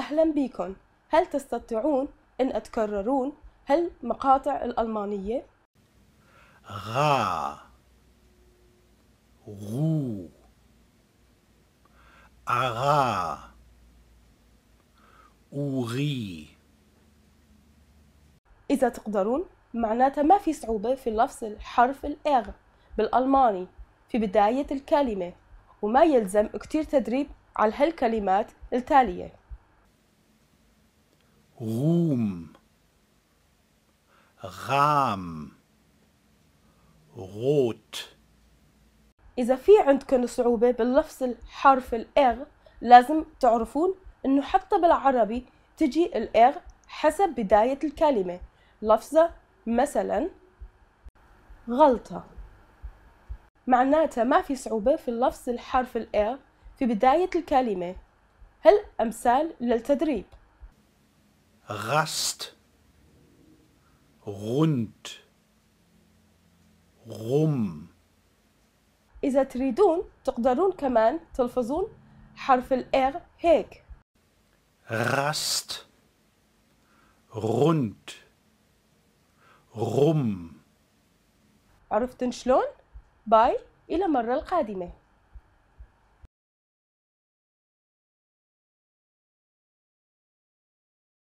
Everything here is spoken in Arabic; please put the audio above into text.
أهلا بكم هل تستطيعون أن تكررون هالمقاطع الألمانية؟ غا. غو. أغا. أوغي. إذا تقدرون معناتها ما في صعوبة في لفظ الحرف الإغ بالألماني في بداية الكلمة وما يلزم كتير تدريب على هالكلمات التالية. غوم غام روت إذا في عندكم صعوبة باللفظ الحرف الإغ لازم تعرفون إنه حتى بالعربي تجي الإغ حسب بداية الكلمة. لفظة مثلا غلطة. معناتها ما في صعوبة في لفظ الحرف الإغ في بداية الكلمة. هل أمثال للتدريب؟ Rast rund rum. إذا تريدون تقدرون كمان تلفظون حرف الإغ هيك. rast rund rum. عرفتن شلون؟ باي إلى مرة القادمة.